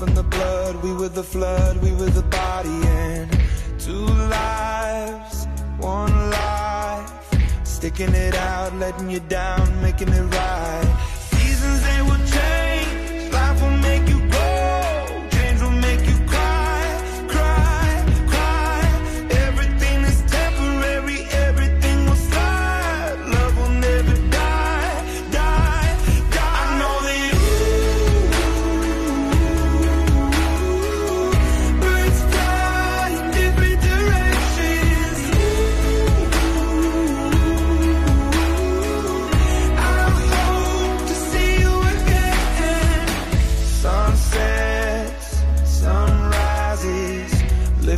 Pumping the blood, we were the flood, we were the body. And two lives, one life. Sticking it out, letting you down, making it right.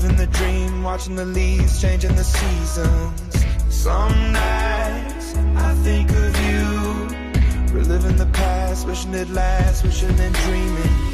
Living the dream, watching the leaves changing the seasons. Some nights I think of you, reliving the past, wishing it lasts, wishing and dreaming.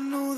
no